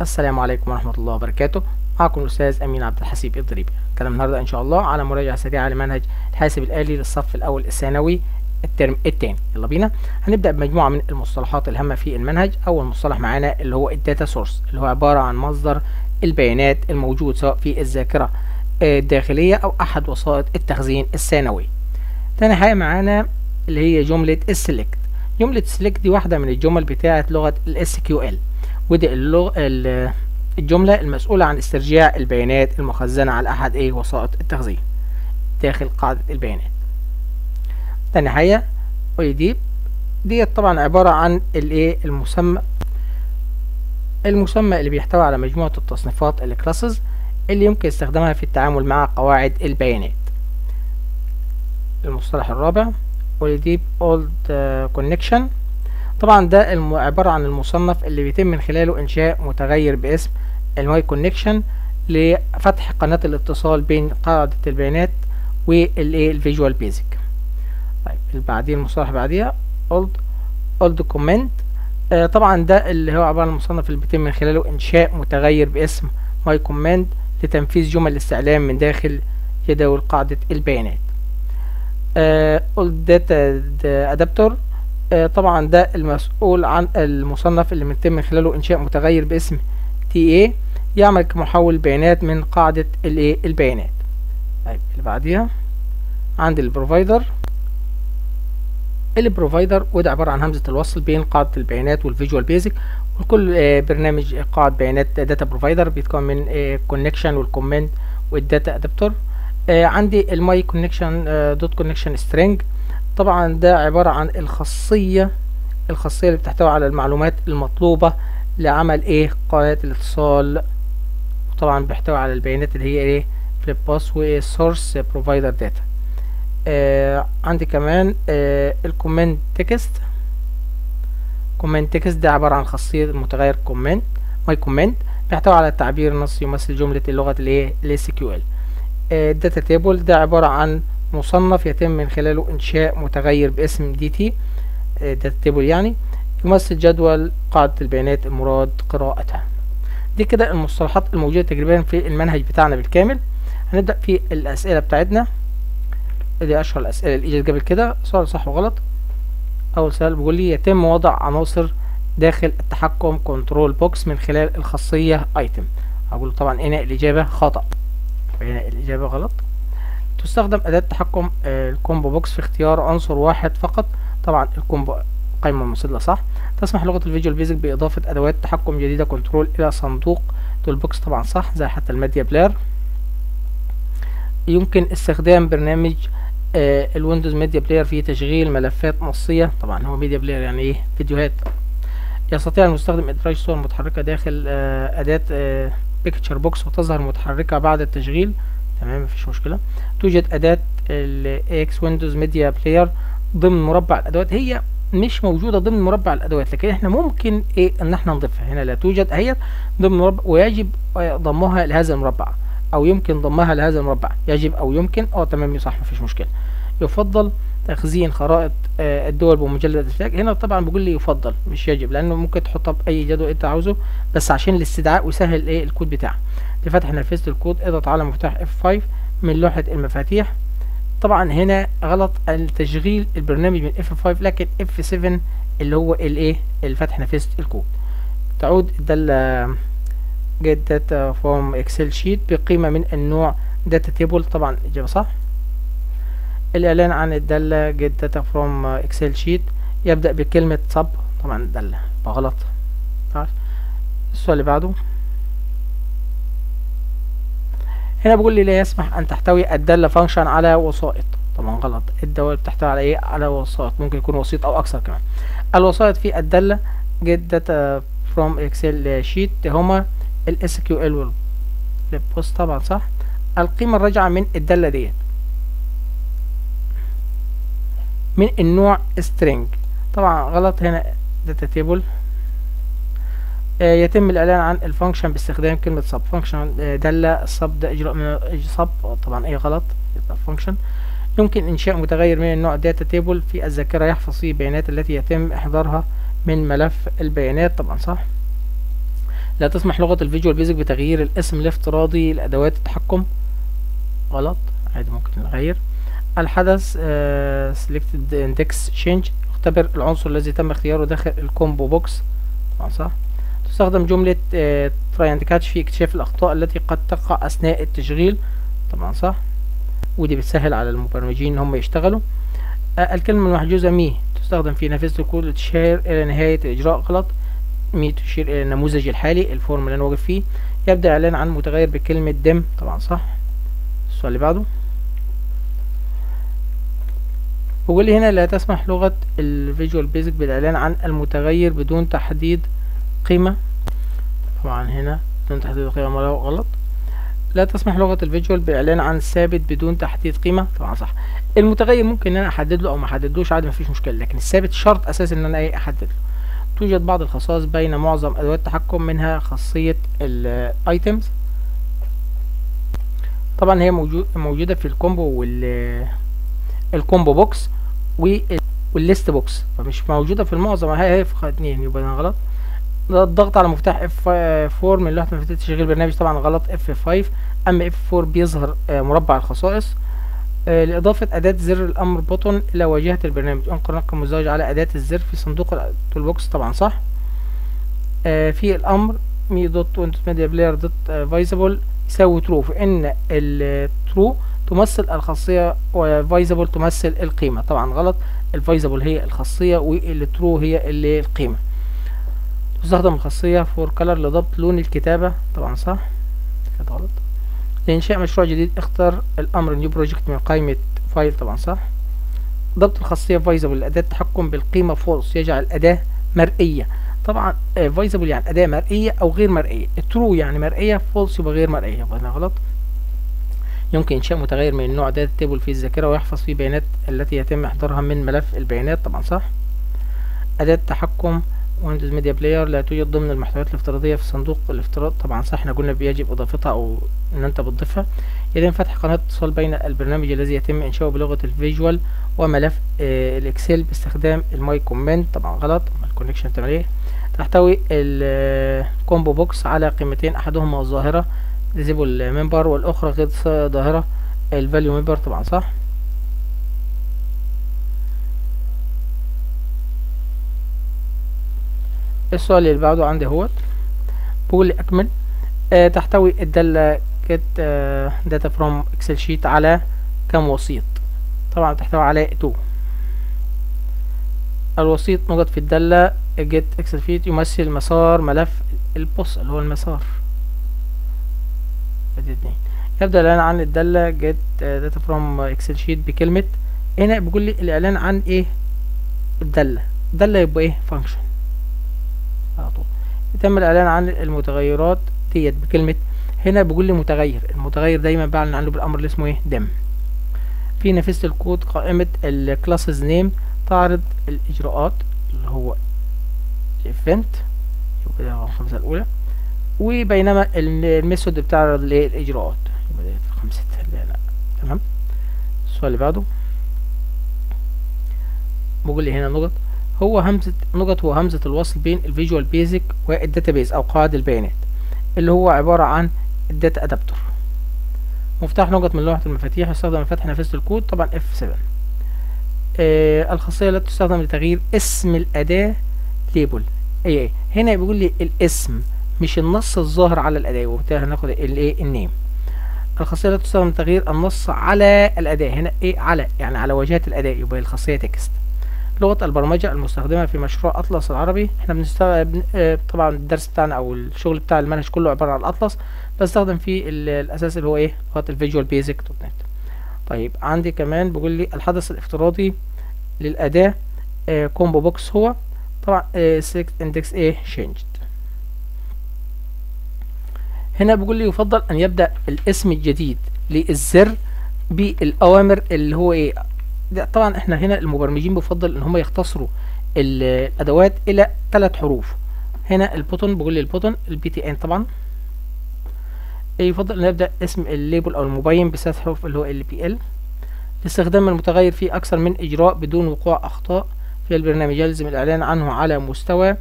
السلام عليكم ورحمة الله وبركاته. معكم الأستاذ أمين عبد الحسيب الضريبي كلام النهاردة إن شاء الله على مراجعة سريعة لمنهج الحاسب الآلي للصف الأول الثانوي الترم التاني يلا بينا. هنبدأ بمجموعة من المصطلحات الهامة في المنهج. أول مصطلح معانا اللي هو ال data source اللي هو عبارة عن مصدر البيانات الموجود سواء في الذاكرة الداخلية أو أحد وسائط التخزين الثانوي. تاني حاجة معانا اللي هي جملة ال select جملة السلكت دي واحدة من الجمل بتاعة لغة ال SQL ودي اللغة الجملة المسؤولة عن استرجاع البيانات المخزنة على أحد إيه وسائط التخزين. داخل قاعدة البيانات. تاني حاجة دي ديت طبعا عبارة عن الإيه؟ المسمى المسمى اللي بيحتوي على مجموعة التصنيفات الكلاسز اللي يمكن استخدامها في التعامل مع قواعد البيانات. المصطلح الرابع OleDb connection. طبعا ده عبارة عن المصنف اللي بيتم من خلاله إنشاء متغير باسم ال my connection لفتح قناة الاتصال بين قاعدة البيانات والايه ال Visual Basic طيب اللي بعديه المصطلح بعديها OleDb command. آه طبعا ده اللي هو عبارة عن المصنف اللي بيتم من خلاله إنشاء متغير باسم my command لتنفيذ جمل الاستعلام من داخل جداول قاعدة البيانات. data adapter آه طبعا ده المسؤول عن المصنف اللي بيتم من خلاله إنشاء متغير باسم تي يعمل كمحول بيانات من قاعدة الايه البيانات. طيب اللي بعديها عند ال provider. ال provider وده عبارة عن همزة الوصل بين قاعدة البيانات وال Visual Basic وكل آه برنامج قاعدة بيانات data provider بيتكون من connection وال command وال data adapter عندي ال my connection dot connection string طبعا ده عبارة عن الخاصية الخاصية اللي بتحتوي على المعلومات المطلوبة لعمل إيه؟ قناة الاتصال. وطبعا بيحتوي على البيانات اللي هي إيه؟ file path و source provider data آه عندي كمان آه ال command text command text ده عبارة عن خاصية المتغير command my command بيحتوي على التعبير النصي يمثل جملة اللغة الايه إل. ال data table ده عبارة عن مصنف يتم من خلاله إنشاء متغير باسم DT data table يعني يمثل جدول قاعدة البيانات المراد قراءتها. دي كده المصطلحات الموجودة تقريبا في المنهج بتاعنا بالكامل. هنبدأ في الأسئلة بتاعتنا. دي أشهر الأسئلة اللي إجت قبل كده. سؤال صح وغلط. أول سؤال بيقول لي يتم وضع عناصر داخل التحكم combo box من خلال الخاصية item هقول طبعا هنا الإجابة خطأ هنا الإجابة غلط. تستخدم أداة تحكم ال combo box في اختيار عنصر واحد فقط. طبعا ال combo قائمة منسدلة صح؟ تسمح لغة ال Visual Basic بإضافة أدوات تحكم جديدة control إلى صندوق toolbox طبعا صح زي حتى ال Media Player. يمكن استخدام برنامج آه ال Windows Media Player في تشغيل ملفات نصية. طبعا هو Media Player يعني إيه؟ فيديوهات. يستطيع المستخدم إدراج صور متحركة داخل آه أداة آه picture box وتظهر متحركة بعد التشغيل. تمام مفيش مشكلة. توجد أداة ال X Windows Media Player ضمن مربع الأدوات. هي مش موجودة ضمن مربع الأدوات لكن إحنا ممكن إيه إن إحنا نضيفها. هنا لا توجد هي ضمن مربع ويجب ضمها لهذا المربع أو يمكن ضمها لهذا المربع. يجب أو يمكن آه تمام صح مفيش مشكلة. يفضل تخزين خرائط آه الدول بمجلد ال flag هنا طبعا بيقول لي يفضل مش يجب لأنه ممكن تحطها بأي جدول أنت عاوزه بس عشان الاستدعاء ويسهل إيه الكود بتاعك لفتح نافذة الكود اضغط على مفتاح F5 من لوحة المفاتيح. طبعا هنا غلط التشغيل البرنامج من F5 لكن F7 اللي هو الايه الفتح نافذة الكود. تعود الدالة get data from excel sheet بقيمة من النوع data table. طبعا الإجابة صح. الإعلان عن الدالة get data from excel sheet يبدأ بكلمة sub. طبعا الدالة غلط السؤال اللي بعده. هنا بيقول لي لا يسمح أن تحتوي الدالة فانكشن على وسائط. طبعا غلط. الدالة بتحتوي على إيه؟ على وسائط. ممكن يكون وسيط أو أكثر كمان. الوسائط في get data from excel sheet. هما ال SQL وال path طبعا صح؟ القيمة الراجعة من الدالة ديت من النوع string. طبعا غلط. هنا data table. يتم الإعلان عن ال function باستخدام كلمة sub function دالة ال sub ده إجراء من sub طبعا أي غلط يبقى function يمكن إنشاء متغير من النوع data table في الذاكرة يحفظ فيه البيانات التي يتم إحضارها من ملف البيانات طبعا صح. لا تسمح لغة ال Visual Basic بتغيير الاسم الافتراضي لأدوات التحكم. غلط. عادي ممكن نغير. الحدث selected index change. اختبر العنصر الذي تم اختياره داخل ال combo box طبعا صح. تستخدم جملة try and catch في اكتشاف الأخطاء التي قد تقع أثناء التشغيل. طبعا صح. ودي بتسهل على المبرمجين إن هم يشتغلوا. آه الكلمة المحجوزة me تستخدم في نافذة الكود تشير إلى نهاية الإجراء غلط. me تشير إلى النموذج الحالي ال form اللي أنا واقف فيه. يبدأ إعلان عن متغير بكلمة Dim طبعا صح. السؤال اللي بعده. بيقول لي هنا لا تسمح لغة ال Visual Basic بالإعلان عن المتغير بدون تحديد قيمة. طبعا هنا بدون تحديد قيمة غلط لا تسمح لغة ال Visual بإعلان عن ثابت بدون تحديد قيمة. طبعا صح. المتغير ممكن إن أنا أحدد له أو ما أحددلوش عادي مفيش مشكلة لكن الثابت شرط أساسي إن أنا إيه أحدد له. توجد بعض الخصائص بين معظم أدوات التحكم منها خاصية ال items طبعا هي موجود موجودة في ال combo وال ال combo box وال list box. فمش موجودة في المعظم. هي هي في اتنين يبقى أنا غلط الضغط على مفتاح F 4 من لوحة مفاتيح تشغيل البرنامج طبعا غلط F 5 أما F 4 بيظهر مربع الخصائص. لإضافة أداة زر الأمر button إلى واجهة البرنامج. انقر نقر مزدوج على أداة الزر في صندوق ال tool box طبعا صح؟ في الأمر me dot Windows Media Player dot visible يساوي true فإن ال true تمثل الخاصية و visible تمثل القيمة. طبعا غلط. ال visible هي الخاصية وال true هي اللي القيمة. تستخدم الخاصية fore color لضبط لون الكتابة. طبعا صح. كده غلط. لإنشاء مشروع جديد اختر الأمر. new project من قائمة file. طبعا صح. ضبط الخاصية visible أداة التحكم بالقيمة false يجعل الأداة مرئية. طبعا visible يعني أداة مرئية أو غير مرئية. true يعني مرئية false يبقى غير مرئية. يبقى غلط. يمكن إنشاء متغير من النوع data table في الذاكرة ويحفظ فيه بيانات التي يتم إحضارها من ملف البيانات. طبعا صح. أداة التحكم Windows Media Player لا توجد ضمن المحتويات الافتراضية في صندوق الافتراض. طبعا صح إحنا قلنا بيجب إضافتها أو إن أنت بتضيفها. يتم فتح قناة اتصال بين البرنامج الذي يتم إنشاؤه بلغة ال Visual وملف آه ال Excel باستخدام ال my command طبعا غلط ال connection تعمل إيه تحتوي ال combo box على قيمتين أحدهما الظاهرة display member والأخرى غير ظاهرة ال value member طبعا صح. السؤال اللي بعده عندي هو بقول أكمل. آه تحتوي الدالة آه data from excel sheet على كم وسيط؟ طبعا تحتوي على 2 الوسيط موجود في الدالة get excel sheet يمثل مسار ملف ال path اللي هو المسار. يبدأ الإعلان عن الدالة get data from excel sheet بكلمة. هنا بيقول لي الإعلان عن إيه؟ الدالة. الدالة يبقى إيه؟ function. على طول. يتم الإعلان عن المتغيرات ديت بكلمة هنا لي متغير. المتغير دايما بعلن عنه بالأمر اللي اسمه إيه؟ Dim. في نافذة الكود قائمة ال class name تعرض الإجراءات اللي هو ال event يبقى ده الخمسة الأولى وبينما ال method بتعرض الاجراءات يبقى ده الخمسة لا تمام؟ السؤال اللي بعده. بيقول لي هنا نقط. هو همزة نقط هو همزة الوصل بين ال Visual Basic وال database أو قاعدة البيانات اللي هو عبارة عن ال data adapter مفتاح نقط من لوحة المفاتيح يستخدم لفتح نافذة الكود طبعا F7 آه الخاصية التي تستخدم لتغيير اسم الأداة label أي أي هنا بيقول لي الاسم مش النص الظاهر على الأداة وبالتالي هناخد الايه ال name الخاصية التي تستخدم لتغيير النص على الأداة هنا إيه على يعني على واجهة الأداة يبقى الخاصية text لغة البرمجة المستخدمة في مشروع أطلس العربي. إحنا بنستخدم طبعا الدرس بتاعنا أو الشغل بتاع المنهج كله عبارة عن الأطلس بستخدم فيه الأساس اللي هو إيه؟ لغة ال Visual Basic dot net طيب عندي كمان بيقول لي الحدث الافتراضي للأداة combo box هو. طبعا selected index changed. هنا بيقول لي يفضل أن يبدأ الاسم الجديد للزر بالأوامر اللي هو إيه؟ طبعا إحنا هنا المبرمجين بفضل إن هم يختصروا الأدوات إلى ثلاث حروف. هنا ال button بقول لي ال button ال BTN طبعا. يفضل إن يبدا اسم ال label أو المبين بثلاث حروف اللي هو LBL لاستخدام المتغير في أكثر من إجراء بدون وقوع أخطاء في البرنامج يلزم الإعلان عنه على مستوى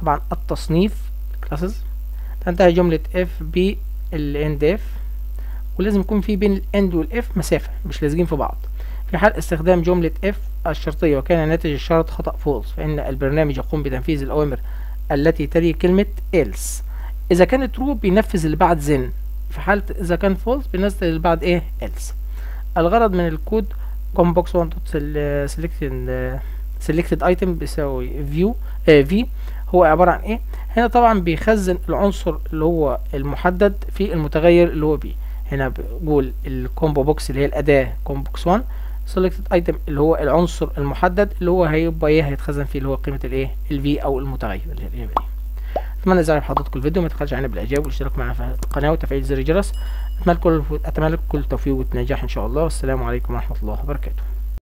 طبعا التصنيف class تنتهي جملة if بال end if ولازم يكون في بين ال end وال if مسافة مش لازقين في بعض. في حال استخدام جملة if الشرطية وكان ناتج الشرط خطأ false فإن البرنامج يقوم بتنفيذ الأوامر التي تلي كلمة else. إذا كانت true بينفذ اللي بعد then في حالة إذا كان false بينزل اللي بعد إيه؟ else. الغرض من الكود combo box 1 selected selected item بيساوي V آه V هو عبارة عن إيه؟ هنا طبعا بيخزن العنصر اللي هو المحدد في المتغير اللي هو V هنا بقول ال combo box اللي هي الأداة combo box 1 selected item اللي هو العنصر المحدد اللي هو هيبقى إيه هيتخزن فيه اللي هو قيمة الايه ال V أو المتغير اللي هي أتمنى عجب حضراتكم الفيديو ما تبخلش علينا بالاعجاب والاشتراك معنا في القناة وتفعيل زر الجرس. أتمنى لكم كل التوفيق والنجاح إن شاء الله. والسلام عليكم ورحمة الله وبركاته.